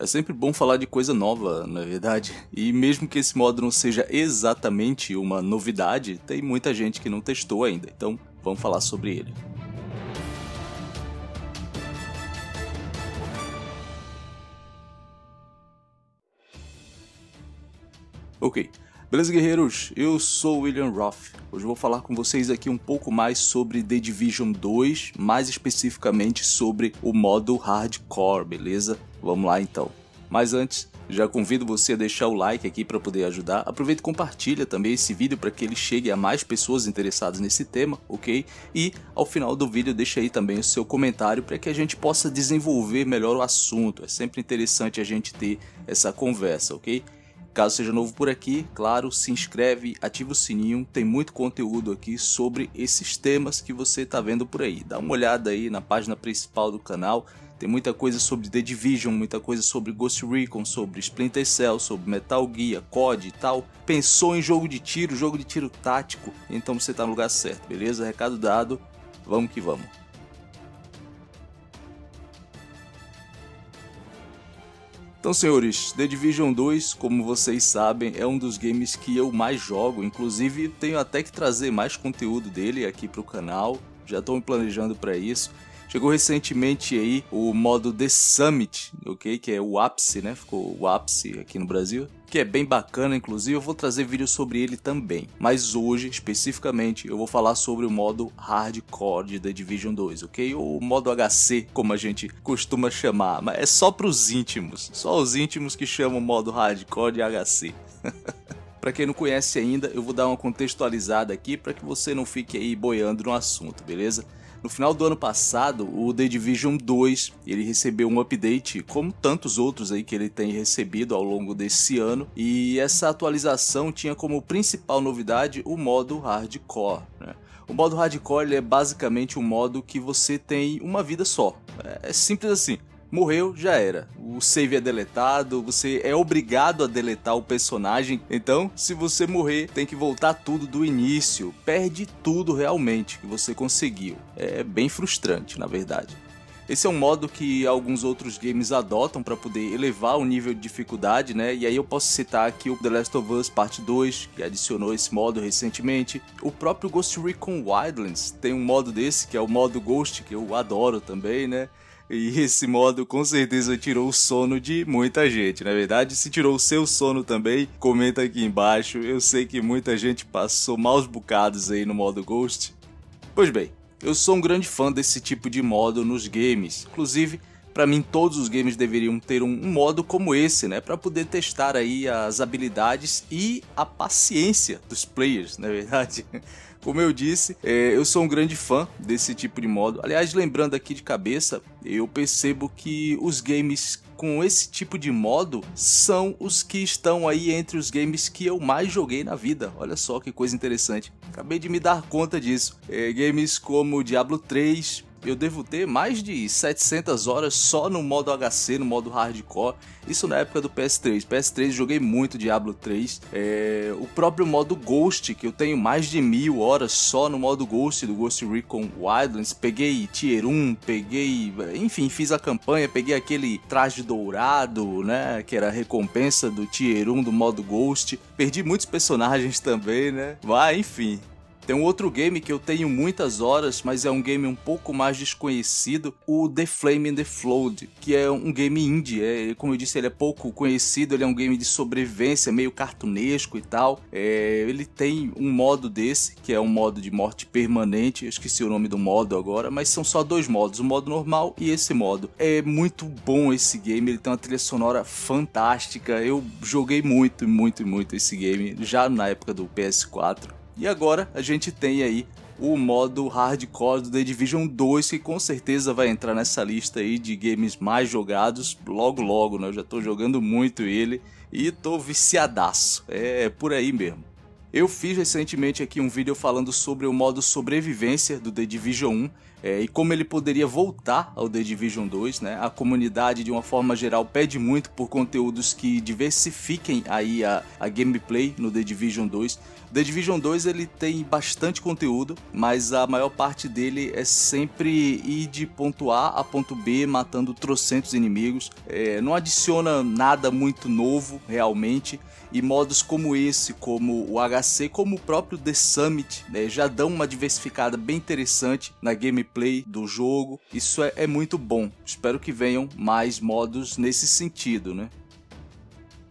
É sempre bom falar de coisa nova, na é verdade. E mesmo que esse modo não seja exatamente uma novidade, tem muita gente que não testou ainda. Então, vamos falar sobre ele. Ok. Beleza, guerreiros? Eu sou William Roth. Hoje vou falar com vocês aqui um pouco mais sobre The Division 2, mais especificamente sobre o modo Hardcore, beleza? Vamos lá então. Mas antes, já convido você a deixar o like aqui para poder ajudar. Aproveita e compartilha também esse vídeo para que ele chegue a mais pessoas interessadas nesse tema, ok? E ao final do vídeo deixa aí também o seu comentário para que a gente possa desenvolver melhor o assunto. É sempre interessante a gente ter essa conversa, ok? Caso seja novo por aqui, claro, se inscreve, ativa o sininho, tem muito conteúdo aqui sobre esses temas que você está vendo por aí. Dá uma olhada aí na página principal do canal, tem muita coisa sobre The Division, muita coisa sobre Ghost Recon, sobre Splinter Cell, sobre Metal Gear, COD e tal. Pensou em jogo de tiro, jogo de tiro tático? Então você está no lugar certo, beleza? Recado dado, vamos que vamos. Então, senhores, The Division 2, como vocês sabem, é um dos games que eu mais jogo. Inclusive, tenho até que trazer mais conteúdo dele aqui para o canal. Já estou me planejando para isso. Chegou recentemente aí o modo The Summit, ok? Que é o ápice, né? Ficou o ápice aqui no Brasil. Que é bem bacana, inclusive eu vou trazer vídeo sobre ele também. Mas hoje, especificamente, eu vou falar sobre o modo Hardcore de The Division 2, ok? Ou o modo HC, como a gente costuma chamar. Mas é só para os íntimos. Só os íntimos que chamam o modo Hardcore de HC. Para quem não conhece ainda, eu vou dar uma contextualizada aqui para que você não fique aí boiando no assunto, beleza? No final do ano passado, o The Division 2 ele recebeu um update, como tantos outros aí que ele tem recebido ao longo desse ano, e essa atualização tinha como principal novidade o modo Hardcore. Né? O modo Hardcore é basicamente um modo que você tem uma vida só. É simples assim morreu, já era. O save é deletado, você é obrigado a deletar o personagem. Então, se você morrer, tem que voltar tudo do início. Perde tudo realmente que você conseguiu. É bem frustrante, na verdade. Esse é um modo que alguns outros games adotam para poder elevar o nível de dificuldade, né? E aí eu posso citar aqui o The Last of Us Parte 2, que adicionou esse modo recentemente. O próprio Ghost Recon Wildlands tem um modo desse, que é o modo Ghost, que eu adoro também, né? E esse modo com certeza tirou o sono de muita gente. Na verdade, se tirou o seu sono também, comenta aqui embaixo. Eu sei que muita gente passou maus bocados aí no modo Ghost. Pois bem, eu sou um grande fã desse tipo de modo nos games. Inclusive, para mim todos os games deveriam ter um, modo como esse, né, para poder testar aí as habilidades e a paciência dos players, na é verdade. Como eu disse, é, eu sou um grande fã desse tipo de modo. Aliás, lembrando aqui de cabeça, eu percebo que os games com esse tipo de modo são os que estão aí entre os games que eu mais joguei na vida. Olha só que coisa interessante. Acabei de me dar conta disso. É, games como Diablo 3, eu devo ter mais de 700 horas só no modo HC, no modo hardcore. Isso na época do PS3. PS3 joguei muito Diablo 3. É, o próprio modo Ghost, que eu tenho mais de mil horas só no modo Ghost do Ghost Recon Wildlands. Peguei Tier 1, peguei. Enfim, fiz a campanha, peguei aquele traje dourado, né? Que era a recompensa do Tier 1 do modo Ghost. Perdi muitos personagens também, né? Mas enfim, tem um outro game que eu tenho muitas horas, mas é um game um pouco mais desconhecido, o The Flame and the Flood, que é um game indie. É, como eu disse, ele é pouco conhecido, ele é um game de sobrevivência, meio cartunesco e tal. É, ele tem um modo desse, que é um modo de morte permanente, eu esqueci o nome do modo agora, mas são só dois modos, o modo normal e esse modo. É muito bom esse game, ele tem uma trilha sonora fantástica. Eu joguei muito, muito, muito esse game já na época do PS4. E agora a gente tem aí o modo hardcore do The Division 2, que com certeza vai entrar nessa lista aí de games mais jogados logo logo, né? Eu já tô jogando muito ele e tô viciadaço. É, é por aí mesmo. Eu fiz recentemente aqui um vídeo falando sobre o modo sobrevivência do The Division 1. É, e como ele poderia voltar ao The Division 2, né? A comunidade, de uma forma geral, pede muito por conteúdos que diversifiquem aí a, a gameplay no The Division 2. The Division 2 ele tem bastante conteúdo, mas a maior parte dele é sempre ir de ponto A a ponto B matando trocentos inimigos. É, não adiciona nada muito novo realmente. E modos como esse, como o HC, como o próprio The Summit, né, já dão uma diversificada bem interessante na gameplay do jogo. Isso é, é muito bom. Espero que venham mais modos nesse sentido, né?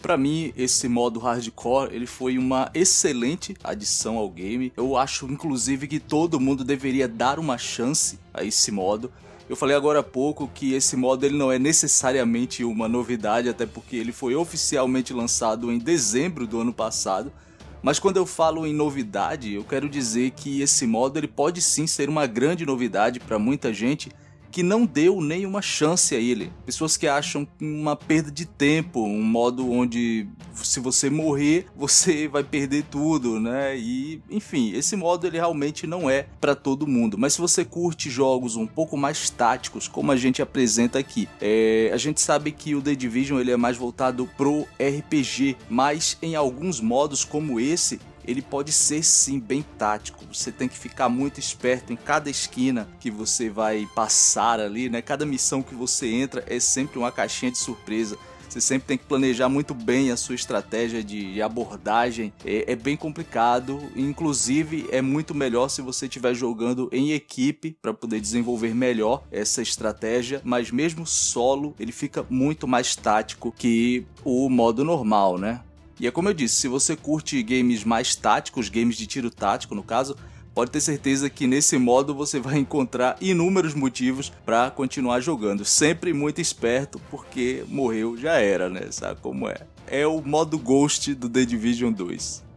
Para mim, esse modo hardcore ele foi uma excelente adição ao game. Eu acho, inclusive, que todo mundo deveria dar uma chance a esse modo. Eu falei agora há pouco que esse modo ele não é necessariamente uma novidade, até porque ele foi oficialmente lançado em dezembro do ano passado. Mas quando eu falo em novidade, eu quero dizer que esse modo ele pode sim ser uma grande novidade para muita gente que não deu nenhuma chance a ele. Pessoas que acham uma perda de tempo, um modo onde se você morrer, você vai perder tudo, né? E, enfim, esse modo ele realmente não é para todo mundo. Mas se você curte jogos um pouco mais táticos, como a gente apresenta aqui, é, a gente sabe que o The Division ele é mais voltado pro RPG, mas em alguns modos como esse, ele pode ser sim bem tático. Você tem que ficar muito esperto em cada esquina que você vai passar ali, né? Cada missão que você entra é sempre uma caixinha de surpresa. Você sempre tem que planejar muito bem a sua estratégia de abordagem. É, é bem complicado, inclusive é muito melhor se você estiver jogando em equipe para poder desenvolver melhor essa estratégia. Mas mesmo solo, ele fica muito mais tático que o modo normal, né? E é como eu disse, se você curte games mais táticos, games de tiro tático no caso, pode ter certeza que nesse modo você vai encontrar inúmeros motivos para continuar jogando. Sempre muito esperto, porque morreu já era, né? Sabe como é? É o modo Ghost do The Division 2.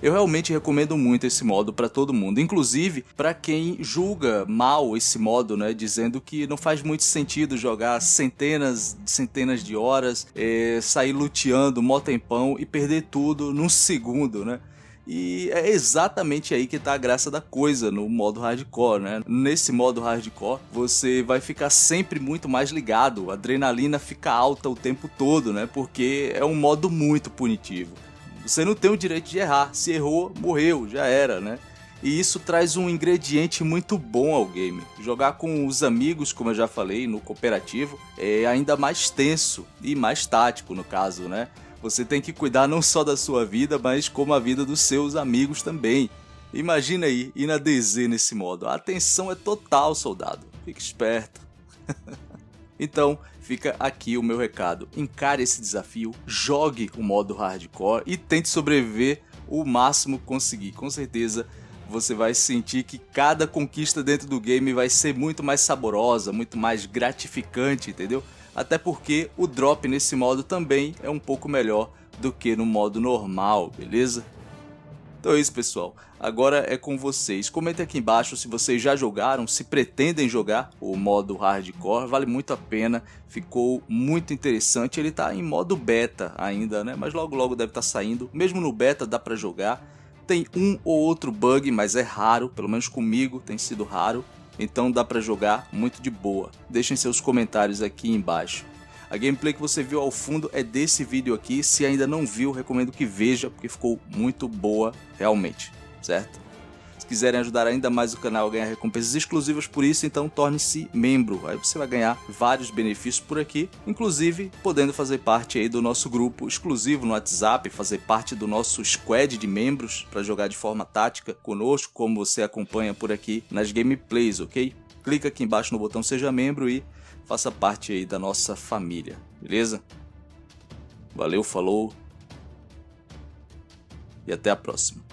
Eu realmente recomendo muito esse modo para todo mundo, inclusive para quem julga mal esse modo, né, dizendo que não faz muito sentido jogar centenas, centenas de horas, é, sair luteando mó tempão e perder tudo num segundo, né? E é exatamente aí que tá a graça da coisa no modo hardcore, né? Nesse modo hardcore, você vai ficar sempre muito mais ligado, a adrenalina fica alta o tempo todo, né? Porque é um modo muito punitivo. Você não tem o direito de errar. Se errou, morreu, já era, né? E isso traz um ingrediente muito bom ao game. Jogar com os amigos, como eu já falei, no cooperativo, é ainda mais tenso e mais tático, no caso, né? Você tem que cuidar não só da sua vida, mas como a vida dos seus amigos também. Imagina aí, ir na DZ nesse modo. A atenção é total, soldado. Fique esperto. Então, fica aqui o meu recado. Encare esse desafio, jogue o modo hardcore e tente sobreviver o máximo conseguir. Com certeza você vai sentir que cada conquista dentro do game vai ser muito mais saborosa, muito mais gratificante, entendeu? Até porque o drop nesse modo também é um pouco melhor do que no modo normal, beleza? Então é isso, pessoal. Agora é com vocês. Comentem aqui embaixo se vocês já jogaram, se pretendem jogar o modo hardcore. Vale muito a pena. Ficou muito interessante. Ele está em modo beta ainda, né? Mas logo logo deve estar tá saindo. Mesmo no beta dá para jogar. Tem um ou outro bug, mas é raro. Pelo menos comigo tem sido raro. Então dá para jogar muito de boa. Deixem seus comentários aqui embaixo. A gameplay que você viu ao fundo é desse vídeo aqui. Se ainda não viu, recomendo que veja, porque ficou muito boa realmente, certo? Se quiserem ajudar ainda mais o canal a ganhar recompensas exclusivas por isso, então torne-se membro. Aí você vai ganhar vários benefícios por aqui, inclusive podendo fazer parte aí do nosso grupo exclusivo no WhatsApp, fazer parte do nosso squad de membros para jogar de forma tática conosco, como você acompanha por aqui nas gameplays, ok? Clica aqui embaixo no botão seja membro e faça parte aí da nossa família, beleza? Valeu, falou e até a próxima.